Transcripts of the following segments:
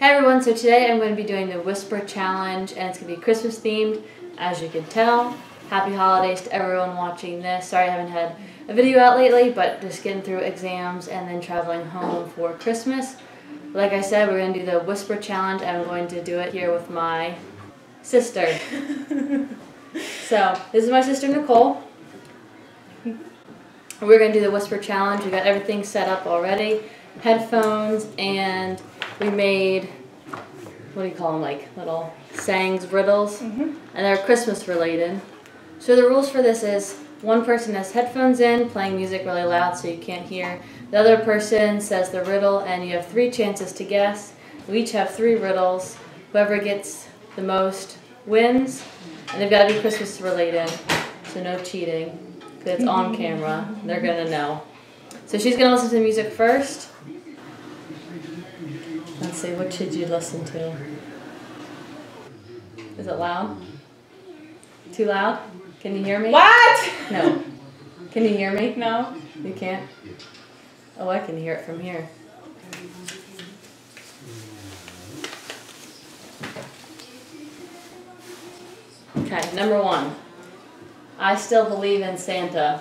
Hey everyone, so today I'm going to be doing the Whisper Challenge and it's going to be Christmas themed, as you can tell. Happy holidays to everyone watching this. Sorry I haven't had a video out lately, but just getting through exams and then traveling home for Christmas. Like I said, we're going to do the Whisper Challenge and I'm going to do it here with my sister. so, this is my sister Nicole. We're going to do the Whisper Challenge. We got everything set up already. Headphones and we made what do you call them like little sayings riddles? Mm-hmm. and they're christmas related. So the rules for this is one person has headphones in playing music really loud so you can't hear. The other person says the riddle and you have three chances to guess. We each have three riddles. Whoever gets the most wins. And they've got to be christmas related so no cheating. 'cause it's on camera. They're gonna know. So she's gonna listen to the music first Let's see, what should you listen to? Is it loud? Too loud? Can you hear me? What? No. Can you hear me? No. You can't? Oh, I can hear it from here. Okay, number one. I still believe in Santa.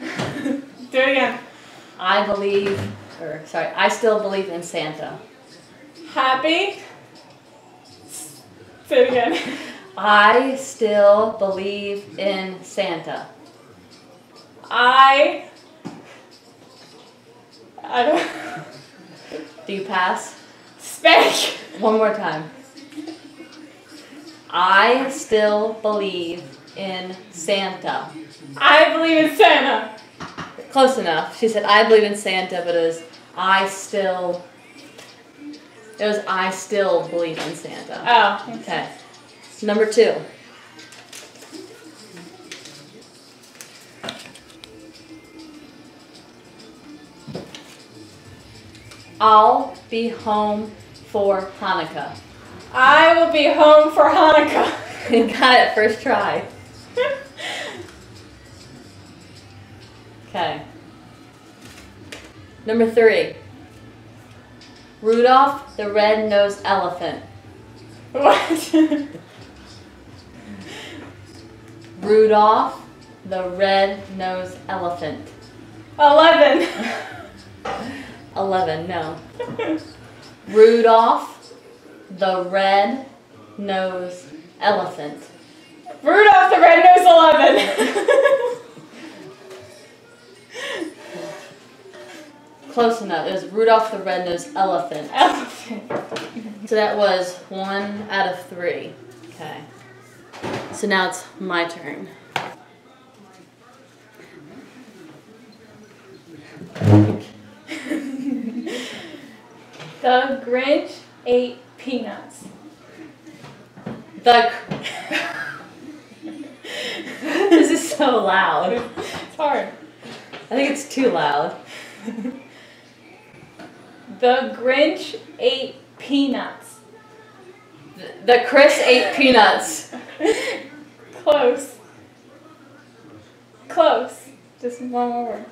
Do it again. I believe, or sorry, I still believe in Santa. Happy. Say it again. I still believe in Santa. I. I don't. Do you pass? Spank. One more time. I still believe in Santa. I believe in Santa. Close enough. She said, I believe in Santa, but it was, I still. It was, I still believe in Santa. Oh. Okay. Number two. I'll be home for Hanukkah. I will be home for Hanukkah. You got it first try. Number three. Rudolph the red-nosed elephant. what? Rudolph the red-nosed elephant. Eleven. Eleven, no. Rudolph the red-nosed elephant. Rudolph the Red-Nosed Eleven. Close enough. It was Rudolph the red-nosed elephant. Elephant. So that was one out of three. Okay. So now it's my turn. The Grinch ate peanuts. The. this is so loud. It's hard. I think it's too loud. The Grinch ate peanuts. The, Chris ate peanuts. Close. Close. Just one more word.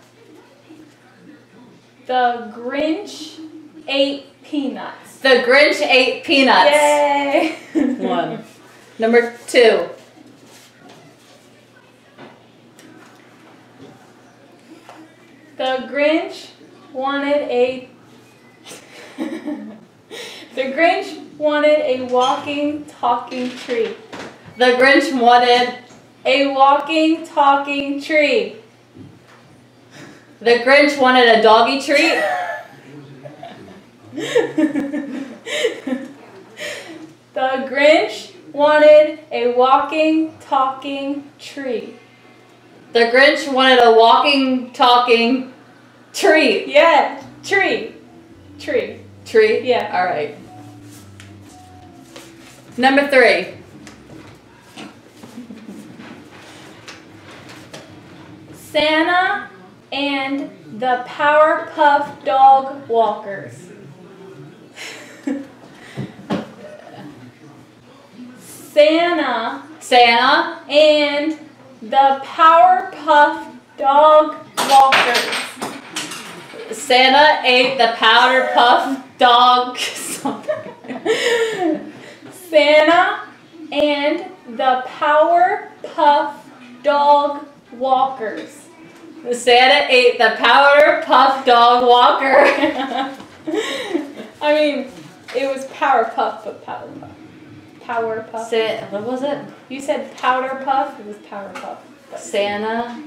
The Grinch ate peanuts. The Grinch ate peanuts. Yay! One. Number two. The Grinch wanted a. the Grinch wanted a walking, talking tree. The Grinch wanted. A walking, talking tree. The Grinch wanted a doggy treat. The Grinch wanted a walking, talking tree. The Grinch wanted a walking, talking tree. Yeah, tree. Tree. Tree? Yeah. All right. Number three. Santa and the Powerpuff Dog Walkers. Santa Santa and the Powerpuff Dog Walkers. Santa ate the powder puff dog something. Santa and the Power Puff Dog Walkers. Santa ate the Power puff dog walker. I mean, it was Power Puff, but Powerpuff. Powerpuff. Sa- what was it? You said Powder Puff, it was Power Puff. Santa.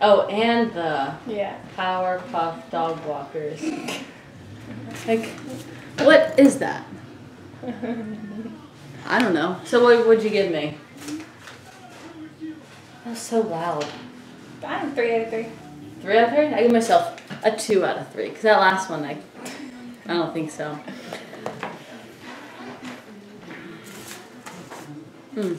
Oh, and the Yeah. Power Puff Dog Walkers. Like, what is that? I don't know. So what would you give me? That was so loud. I'm three out of three. Three out of three? I give myself a two out of three because that last one, I, I don't think so. Hmm.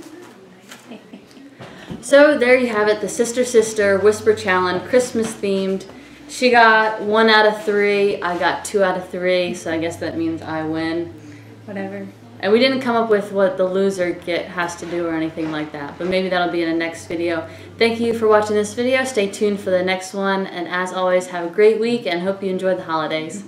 So there you have it, the Sister Sister Whisper Challenge, Christmas themed. She got one out of three. I got two out of three, so I guess that means I win. Whatever. And we didn't come up with what the loser get has to do or anything like that, but maybe that'll be in the next video. Thank you for watching this video. Stay tuned for the next one, and as always, have a great week and hope you enjoy the holidays.